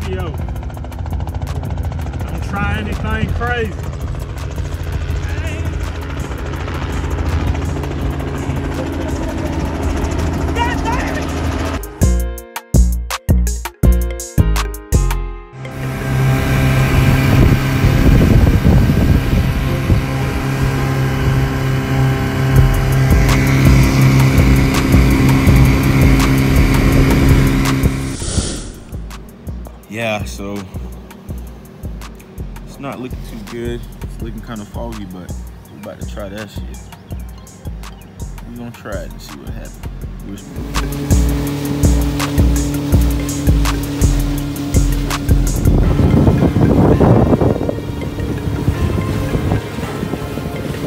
video. Don't try anything crazy. Yeah, so it's not looking too good. It's looking kind of foggy, but we're about to try that shit. We're gonna try it and see what happens.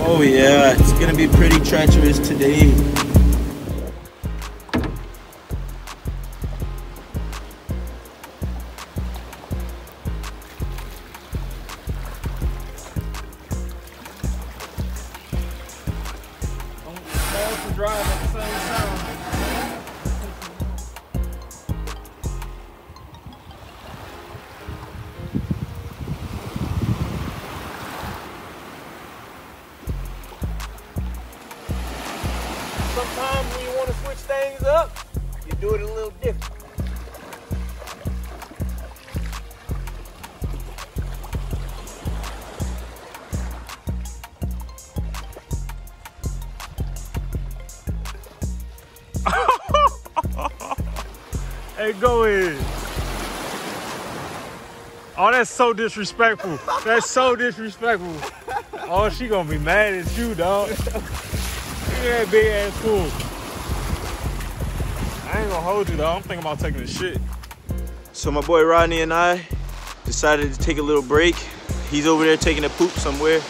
Oh yeah, it's gonna be pretty treacherous today. Both drive at the same time. Sometimes when you want to switch things up, you do it a little different. Hey, go ahead. Oh, that's so disrespectful. That's so disrespectful. Oh, she gonna be mad at you, dog. Look at that big ass pool. I ain't gonna hold you though. I'm thinking about taking a shit. So my boy Rodney and I decided to take a little break. He's over there taking a poop somewhere.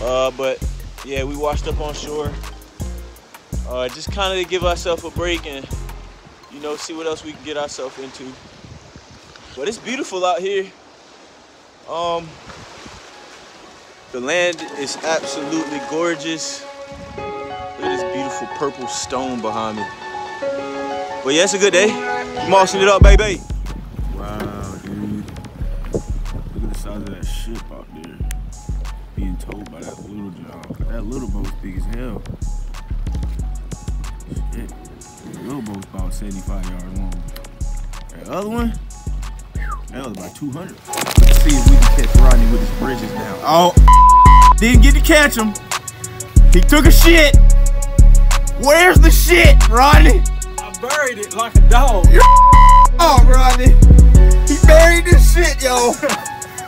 Uh, but yeah, we washed up on shore. Uh, just kind of to give ourselves a break and you know see what else we can get ourselves into. But it's beautiful out here. Um, the land is absolutely gorgeous. Look at this beautiful purple stone behind me. But yeah, it's a good day. Mossing it up, baby. Wow, dude. Look at the size of that ship out there. Being towed by that little job. That little boat's big as hell. Shit. The boat's about 75 yards long. The other one, that was about 200. Let's see if we can catch Rodney with his bridges down. Oh, didn't get to catch him. He took a shit. Where's the shit, Rodney? I buried it like a dog. Oh, Rodney. He buried this shit, yo.